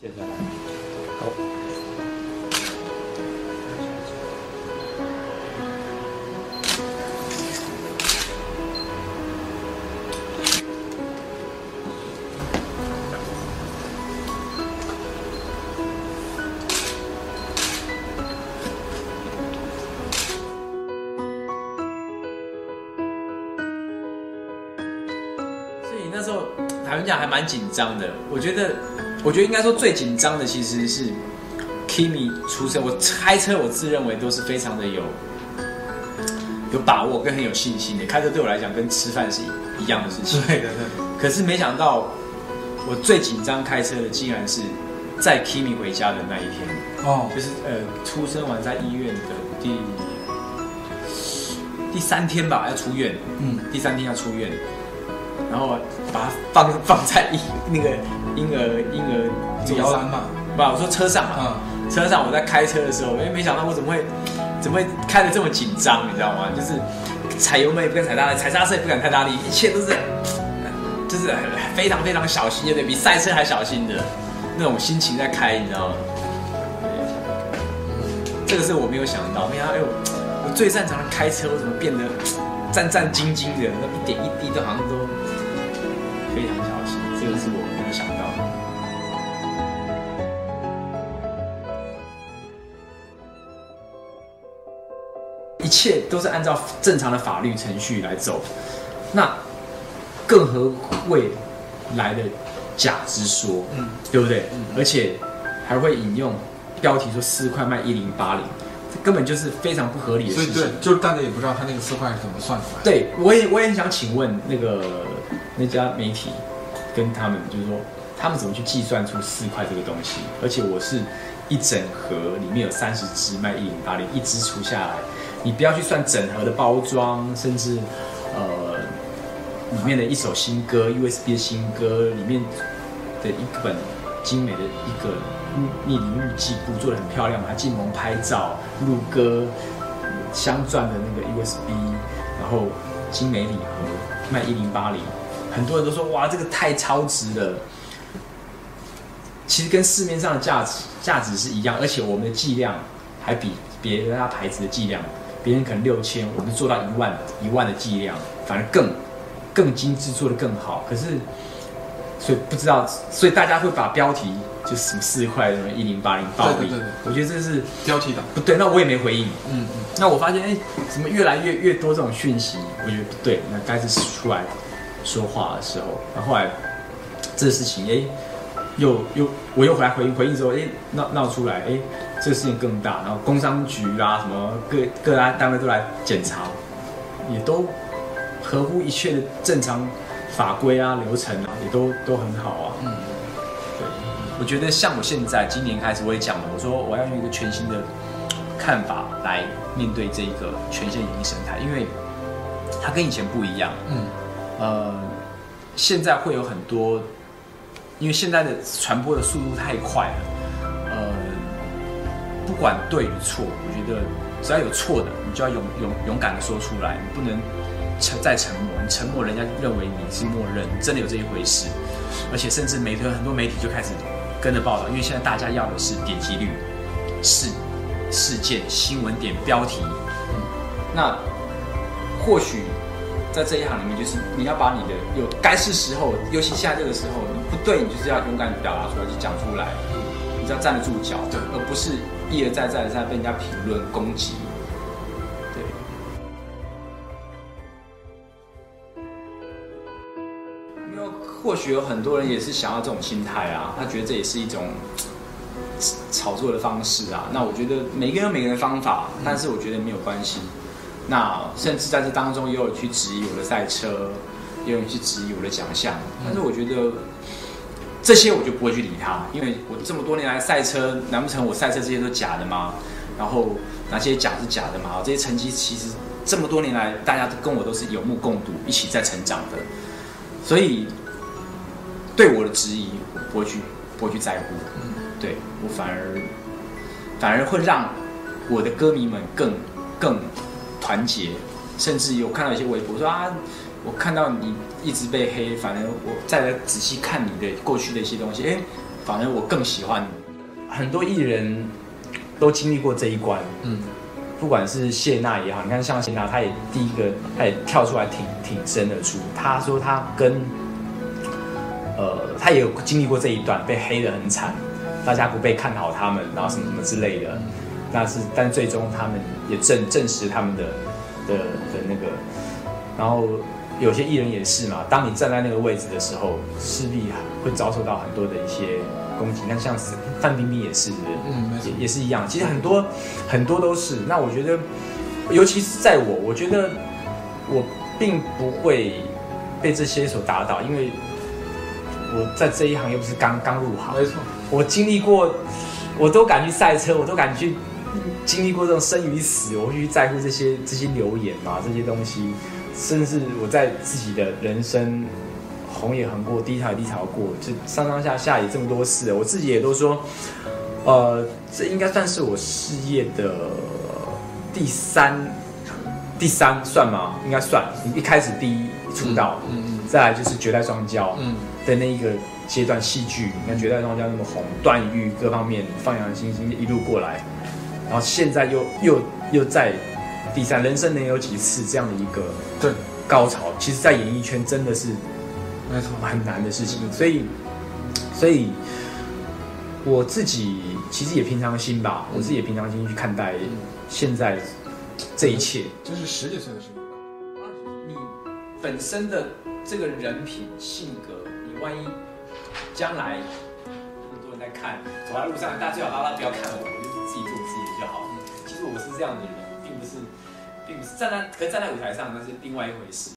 卸下来。好。所以那时候坦白讲还蛮紧张的。我觉得，我觉得应该说最紧张的其实是 Kimi 出生。我开车我自认为都是非常的有有把握跟很有信心的。开车对我来讲跟吃饭是一一样的事情。对的，对可是没想到我最紧张开车的竟然是在 Kimi 回家的那一天。哦，就是呃，出生完在医院的第第三天吧，要出院。嗯，第三天要出院，然后把它放放在一那个婴儿婴儿座上摇篮嘛，不，我说车上嘛，嗯，车上我在开车的时候，哎，没想到我怎么会怎么会开的这么紧张，你知道吗？就是踩油门也不敢踩大力，踩刹车也不敢太大力，一切都是就是非常非常小心，有点比赛车还小心的那种心情在开，你知道吗？这个是我没有想到，没想到，哎呦，我最擅长的开车，我怎么变得战战兢兢的？那一点一滴都好像都非常小心，这个是我没有想到的。一切都是按照正常的法律程序来走，那更何谓来的假之说，嗯，对不对？嗯而且还会引用标题说四块卖一零八零，这根本就是非常不合理的事情所以对。，就是大家也不知道他那个四块是怎么算出来的。对，我也我也很想请问那个那家媒体跟他们，就是说他们怎么去计算出四块这个东西？而且我是一整盒里面有三十支卖一零八零，一支除下来，你不要去算整盒的包装，甚至呃里面的一首新歌 USB 的新歌里面的一本精美的一个逆逆龄日记簿，做的很漂亮，还进门拍照、录歌、镶钻的那个 USB，然后精美礼盒卖一零八零，很多人都说哇，这个太超值了。其实跟市面上的价值价值是一样，而且我们的剂量还比别人家牌子的剂量，别人可能六千，我们做到一万一万的剂量，反而更更精致，做的更好。可是，所以不知道，所以大家会把标题就是什么四块什么一零八零暴利对对对对，我觉得这是标题党。不对。那我也没回应。嗯嗯，那我发现，哎，怎么越来越越多这种讯息？我觉得不对，那该是出来说话的时候。然后来这个事情，哎，又又我又回来回应回应之后，哎，闹闹出来，哎，这个事情更大。然后工商局啦，什么各各大单位都来检查，也都合乎一切的正常法规啊、流程啊，也都都很好啊。嗯，对，我觉得像我现在今年开始，我也讲了，我说我要用一个全新的看法来面对这一个全线影音生态，因为它跟以前不一样。嗯，呃，现在会有很多，因为现在的传播的速度太快了，呃，不管对与错，我觉得只要有错的，你就要勇勇勇敢的说出来，你不能沉再沉默，你沉默人家认为你是默认，真的有这一回事，而且甚至媒体很多媒体就开始跟着报道，因为现在大家要的是点击率、事事件、新闻点、标题，那或许在这一行里面，就是你要把你的有该是时候，尤其现在这个时候，你不对，你就是要勇敢表达出来，就讲出来，你只要站得住脚，对而不是一而再再而三被人家评论攻击。对，因为或许有很多人也是想要这种心态啊，他觉得这也是一种炒作的方式啊。那我觉得每个人有每个人的方法，但是我觉得没有关系。那甚至在这当中也有去质疑我的赛车，也有人去质疑我的奖项，但是我觉得这些我就不会去理他，因为我这么多年来赛车，难不成我赛车这些都假的吗？然后哪些假是假的吗？这些成绩其实这么多年来，大家都跟我都是有目共睹，一起在成长的，所以对我的质疑，我不会去不会去在乎，嗯对我反而反而会让我的歌迷们更更团结，甚至有看到一些微博说啊，我看到你一直被黑，反而我再来仔细看你的过去的一些东西，哎，反而我更喜欢你。很多艺人都经历过这一关，嗯，不管是谢娜也好，你看像谢娜，她也第一个，她也跳出来挺挺身而出。她说她跟，呃，她也有经历过这一段，被黑的很惨，大家不被看好他们，然后什么什么之类的。那是，但最终他们也证证实他们的的的那个，然后有些艺人也是嘛，当你站在那个位置的时候，势必会遭受到很多的一些。攻击，那像范冰冰也是，嗯，也也是一样。其实很多很多都是。那我觉得，尤其是在我，我觉得我并不会被这些所打倒，因为我在这一行又不是刚刚入行。没错，我经历过，我都敢去赛车，我都敢去经历过这种生与死，我会去在乎这些这些留言嘛，这些东西，甚至我在自己的人生。红也横过，低潮也低潮过，就上上下下也这么多次，我自己也都说，呃，这应该算是我事业的第三，第三算吗？应该算。你一开始第一出道，嗯嗯，再来就是绝代双骄，嗯，的那一个阶段戏剧，你看绝代双骄那么红，段誉各方面放羊的星星一路过来，然后现在又又又在第三，人生能有几次这样的一个对高潮？其实，在演艺圈真的是。没错，很难的事情，所以，所以我自己其实也平常心吧，我自己也平常心去看待现在这一切。就是十几岁的时候，你本身的这个人品性格，你万一将来很多人在看，走在路上，大家最好拉拉不要看我，自己做自己的就好。其实我是这样的人，并不是，并不是站在，可站在舞台上那是另外一回事。